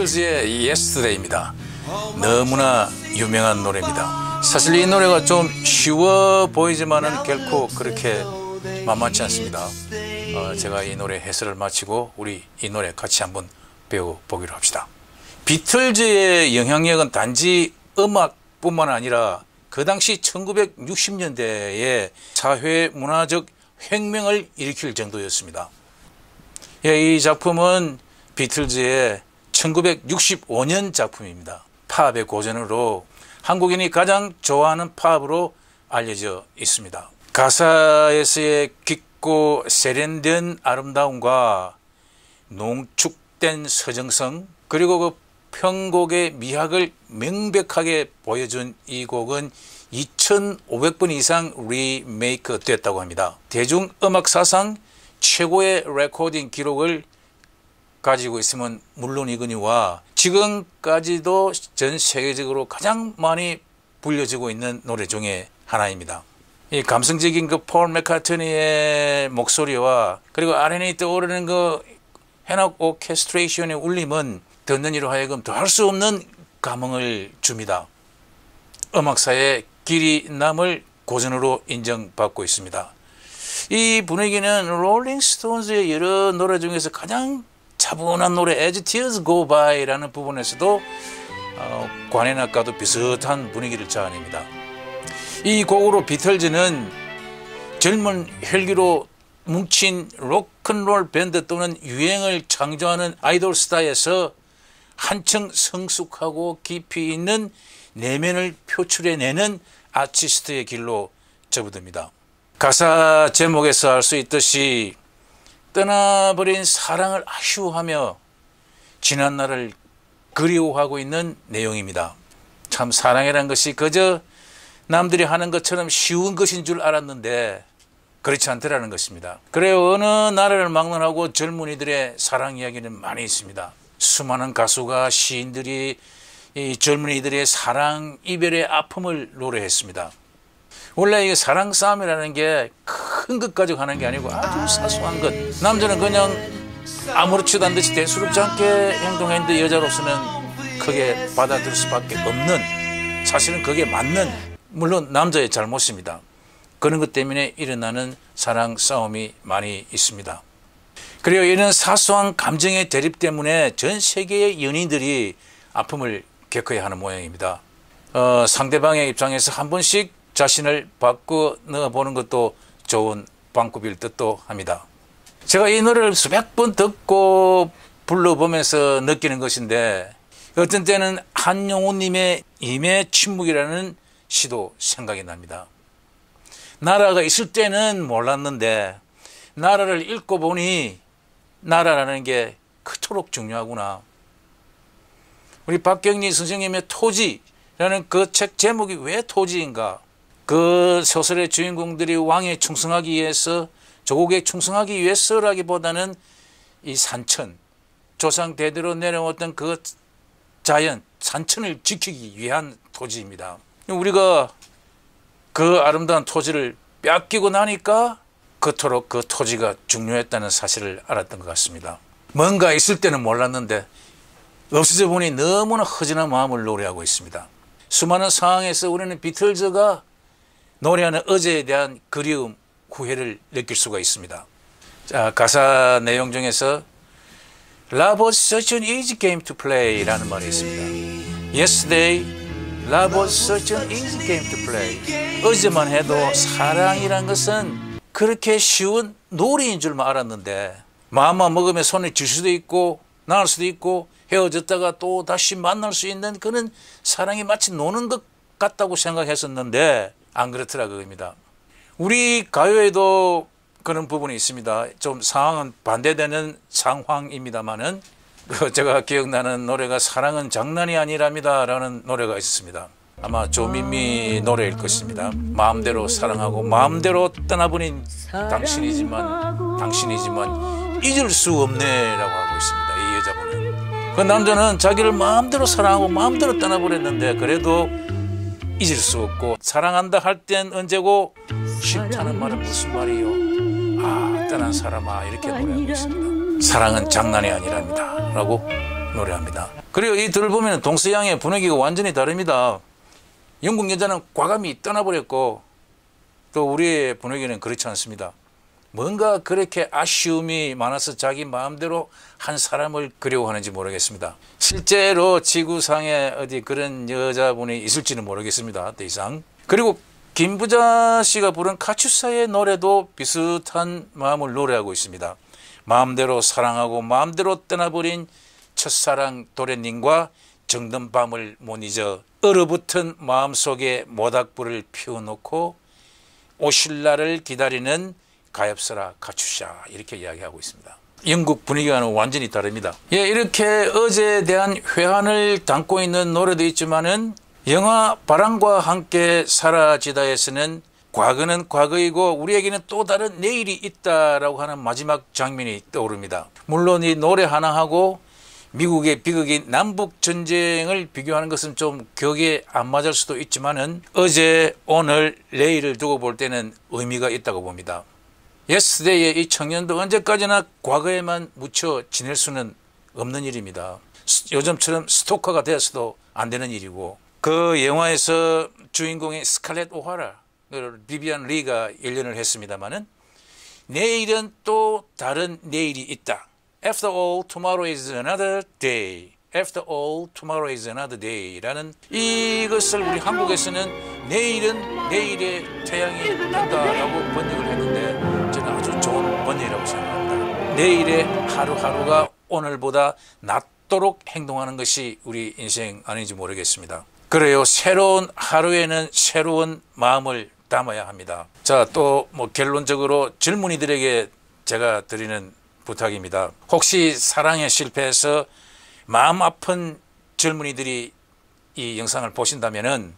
비틀즈의 Yesterday입니다. 너무나 유명한 노래입니다. 사실 이 노래가 좀 쉬워 보이지만은 결코 그렇게 만만치 않습니다. 어, 제가 이 노래 해설을 마치고 우리 이 노래 같이 한번 배워보기로 합시다. 비틀즈의 영향력은 단지 음악뿐만 아니라 그 당시 1960년대에 사회 문화적 혁명을 일으킬 정도였습니다. 예, 이 작품은 비틀즈의 1965년 작품입니다. 팝의 고전으로 한국인이 가장 좋아하는 팝으로 알려져 있습니다. 가사에서의 깊고 세련된 아름다움과 농축된 서정성 그리고 그 편곡의 미학을 명백하게 보여준 이 곡은 2,500번 이상 리메이크 됐다고 합니다. 대중음악 사상 최고의 레코딩 기록을 가지고 있으면 물론이거니와 지금까지도 전 세계적으로 가장 많이 불려지고 있는 노래 중에 하나입니다. 이 감성적인 그 폴 맥카트니의 목소리와 그리고 아련히 떠오르는 그 현악 오케스트레이션의 울림은 듣는 이로 하여금 더할 수 없는 감흥을 줍니다. 음악사에 길이 남을 고전으로 인정받고 있습니다. 이 분위기는 롤링스톤즈의 여러 노래 중에서 가장 차분한 노래 As Tears Go By라는 부분에서도 어, 관현악과도 비슷한 분위기를 자아냅니다. 이 곡으로 비틀즈는 젊은 혈기로 뭉친 로큰롤 밴드 또는 유행을 창조하는 아이돌 스타에서 한층 성숙하고 깊이 있는 내면을 표출해내는 아티스트의 길로 접어듭니다. 가사 제목에서 알 수 있듯이 떠나버린 사랑을 아쉬워하며 지난 날을 그리워하고 있는 내용입니다. 참 사랑이란 것이 그저 남들이 하는 것처럼 쉬운 것인 줄 알았는데 그렇지 않더라는 것입니다. 그래요. 어느 나라를 막론하고 젊은이들의 사랑 이야기는 많이 있습니다. 수많은 가수가 시인들이 이 젊은이들의 사랑 이별의 아픔을 노래했습니다. 원래 이 사랑 싸움이라는 게 큰것 가지고 하는 게 아니고 아주 사소한 것. 남자는 그냥 아무렇지도 않은 듯이 대수롭지 않게 행동했는데 여자로서는 크게 받아들일 수밖에 없는 사실은 그게 맞는 물론 남자의 잘못입니다. 그런 것 때문에 일어나는 사랑 싸움이 많이 있습니다. 그리고 이런 사소한 감정의 대립 때문에 전 세계의 연인들이 아픔을 겪어야 하는 모양입니다. 어, 상대방의 입장에서 한 번씩 자신을 바꿔 넣어보는 것도 좋은 방법일 듯도 합니다. 제가 이 노래를 수백 번 듣고 불러보면서 느끼는 것인데 어떤 때는 한용우님의 임의 침묵이라는 시도 생각이 납니다. 나라가 있을 때는 몰랐는데 나라를 읽고 보니 나라라는 게 그토록 중요하구나. 우리 박경리 선생님의 토지라는 그 책 제목이 왜 토지인가? 그 소설의 주인공들이 왕에 충성하기 위해서 조국에 충성하기 위해서라기보다는 이 산천 조상 대대로 내려왔던 그 자연 산천을 지키기 위한 토지입니다. 우리가 그 아름다운 토지를 뺏기고 나니까 그토록 그 토지가 중요했다는 사실을 알았던 것 같습니다. 뭔가 있을 때는 몰랐는데 없어져 보니 너무나 허전한 마음을 노래하고 있습니다. 수많은 상황에서 우리는 비틀즈가 노래하는 어제에 대한 그리움, 후회를 느낄 수가 있습니다. 자, 가사 내용 중에서 Love was such an easy game to play 라는 말이 있습니다. Yesterday, love was such an easy game to play. 어제만 해도 사랑이란 것은 그렇게 쉬운 놀이인 줄만 알았는데 마음만 먹으면 손에 질 수도 있고 나을 수도 있고 헤어졌다가 또 다시 만날 수 있는 그런 사랑이 마치 노는 것 같다고 생각했었는데 안 그렇더라 그겁니다. 우리 가요에도 그런 부분이 있습니다. 좀 상황은 반대되는 상황입니다만은 그 제가 기억나는 노래가 사랑은 장난이 아니랍니다라는 노래가 있었습니다. 아마 조민미 노래일 것입니다. 마음대로 사랑하고 마음대로 떠나버린 당신이지만 당신이지만 잊을 수 없네라고 하고 있습니다. 이 여자분은 그 남자는 자기를 마음대로 사랑하고 마음대로 떠나버렸는데 그래도 잊을 수 없고 사랑한다 할 땐 언제고 싫다는 말은 무슨 말이요? 아 떠난 사람아 이렇게 노래하고 있습니다. 사랑은 장난이 아니랍니다. 라고 노래합니다. 그리고 이 둘을 보면 동서양의 분위기가 완전히 다릅니다. 영국 여자는 과감히 떠나버렸고 또 우리의 분위기는 그렇지 않습니다. 뭔가 그렇게 아쉬움이 많아서 자기 마음대로 한 사람을 그리워하는지 모르겠습니다. 실제로 지구상에 어디 그런 여자분이 있을지는 모르겠습니다. 더 이상. 그리고 김부자 씨가 부른 카츄사의 노래도 비슷한 마음을 노래하고 있습니다. 마음대로 사랑하고 마음대로 떠나버린 첫사랑 도련님과 정든 밤을 못 잊어 얼어붙은 마음속에 모닥불을 피워놓고 오실 날을 기다리는 가엾어라 가추샤 이렇게 이야기하고 있습니다. 영국 분위기와는 완전히 다릅니다. 예, 이렇게 어제에 대한 회한을 담고 있는 노래도 있지만은 영화 바람과 함께 사라지다에서는 과거는 과거이고 우리에게는 또 다른 내일이 있다라고 하는 마지막 장면이 떠오릅니다. 물론 이 노래 하나하고 미국의 비극인 남북 전쟁을 비교하는 것은 좀 격에 안 맞을 수도 있지만은 어제 오늘 내일을 두고 볼 때는 의미가 있다고 봅니다. 예스데이의 이 청년도 언제까지나 과거에만 묻혀 지낼 수는 없는 일입니다. 요즘처럼 스토커가 되어서도 안 되는 일이고 그 영화에서 주인공의 스칼렛 오하라 비비안 리가 1년을 했습니다마는 내일은 또 다른 내일이 있다. After all, tomorrow is another day. After all, tomorrow is another day. 라는 이것을 우리 한국에서는 내일은 내일의 태양이 뜬다라고 번역을 했는데 좋은 번역이라고 생각합니다. 내일의 하루하루가 오늘보다 낫도록 행동하는 것이 우리 인생 아닌지 모르겠습니다. 그래요. 새로운 하루에는 새로운 마음을 담아야 합니다. 자, 또 뭐 결론적으로 젊은이들에게 제가 드리는 부탁입니다. 혹시 사랑에 실패해서 마음 아픈 젊은이들이 이 영상을 보신다면은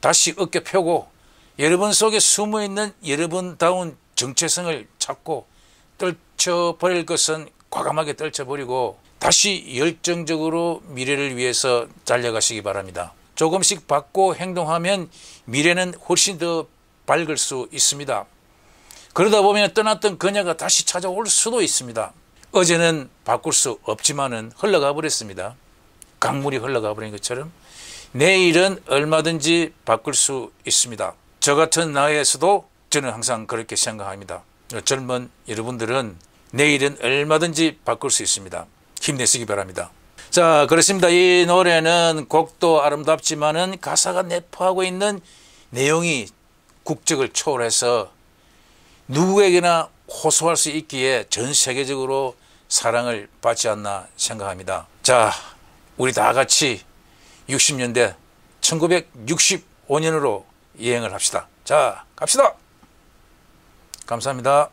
다시 어깨 펴고 여러분 속에 숨어 있는 여러분다운 정체성을 찾고 떨쳐버릴 것은 과감하게 떨쳐버리고 다시 열정적으로 미래를 위해서 달려가시기 바랍니다. 조금씩 받고 행동하면 미래는 훨씬 더 밝을 수 있습니다. 그러다 보면 떠났던 그녀가 다시 찾아올 수도 있습니다. 어제는 바꿀 수 없지만은 흘러가 버렸습니다. 강물이 흘러가 버린 것처럼 내일은 얼마든지 바꿀 수 있습니다. 저 같은 나이에서도 저는 항상 그렇게 생각합니다. 젊은 여러분들은 내일은 얼마든지 바꿀 수 있습니다. 힘내시기 바랍니다. 자, 그렇습니다. 이 노래는 곡도 아름답지만은 가사가 내포하고 있는 내용이 국적을 초월해서 누구에게나 호소할 수 있기에 전 세계적으로 사랑을 받지 않나 생각합니다. 자, 우리 다 같이 60년대 1965년으로 여행을 합시다. 자, 갑시다. 감사합니다.